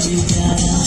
love you, girl.